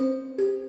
Música